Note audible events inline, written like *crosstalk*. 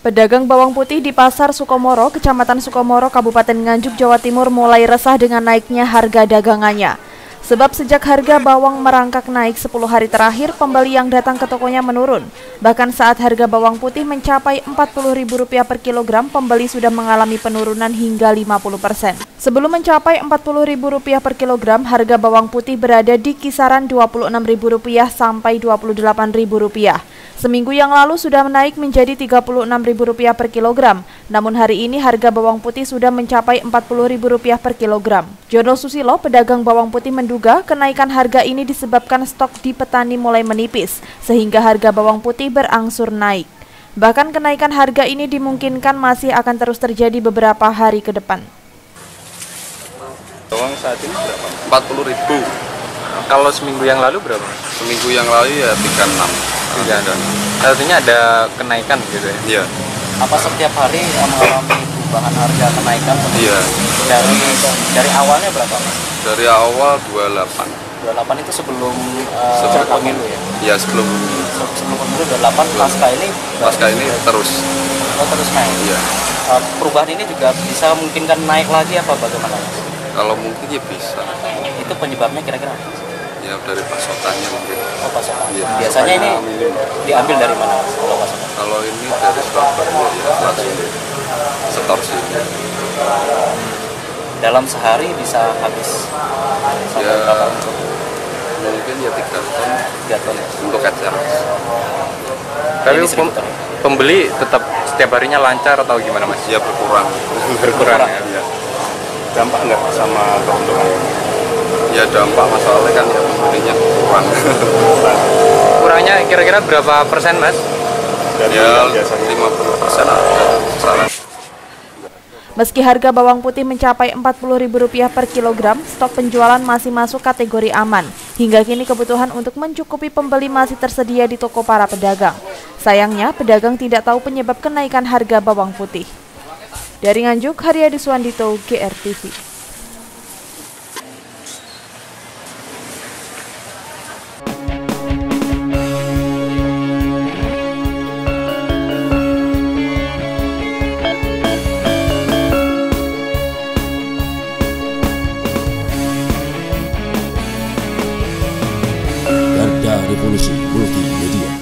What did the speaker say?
Pedagang bawang putih di Pasar Sukomoro, Kecamatan Sukomoro, Kabupaten Nganjuk, Jawa Timur mulai resah dengan naiknya harga dagangannya. Sebab sejak harga bawang merangkak naik 10 hari terakhir, pembeli yang datang ke tokonya menurun. Bahkan saat harga bawang putih mencapai Rp40.000 per kilogram, pembeli sudah mengalami penurunan hingga 50 persen. Sebelum mencapai Rp40.000 per kilogram, harga bawang putih berada di kisaran Rp26.000 sampai Rp28.000. Seminggu yang lalu sudah menaik menjadi Rp36.000 per kilogram, namun hari ini harga bawang putih sudah mencapai Rp40.000 per kilogram. Jono Susilo, pedagang bawang putih menduga kenaikan harga ini disebabkan stok di petani mulai menipis, sehingga harga bawang putih berangsur naik. Bahkan kenaikan harga ini dimungkinkan masih akan terus terjadi beberapa hari ke depan. Bawang saat ini berapa? 40 ribu. Kalau seminggu yang lalu berapa? Seminggu yang lalu ya 36 tiga artinya ada kenaikan gitu ya iya apa setiap hari mengalami perubahan harga kenaikan iya dari dari awalnya berapa mas dari awal 28 28 itu sebelum uh, sebelum pemilu. ya? Iya sebelum sebelum pemilu 28 pasca ini pasca ini terus. Oh terus naik. Iya. Uh, perubahan ini juga bisa mungkin kan naik lagi apa bagaimana? Kalau mungkin ya bisa. Itu penyebabnya kira-kira? Ya dari pasokannya mungkin. Oh pasokan. Ya. biasanya ini diambil dari mana kalau pasokan? Kalau ini dari Surabaya ya langsung setor sini dalam sehari bisa habis. Ya mungkin ya tiga ton. Tiga ton ya? Untuk kacang tapi pem pembeli tetap setiap harinya lancar atau gimana mas? Ya berkurang. Berkurang ya. ya. Dampak nggak sama keuntungan? ya dampak masalahnya kan ya pembelinya kurang. *laughs* Kurangnya kira-kira berapa persen mas? Dari ya 50 persen. Ada Meski harga bawang putih mencapai Rp40.000 per kilogram, stok penjualan masih masuk kategori aman. Hingga kini kebutuhan untuk mencukupi pembeli masih tersedia di toko para pedagang. Sayangnya, pedagang tidak tahu penyebab kenaikan harga bawang putih. Dari Nganjuk, Haryadi Suandito, GRTV. Revolution Multimedia.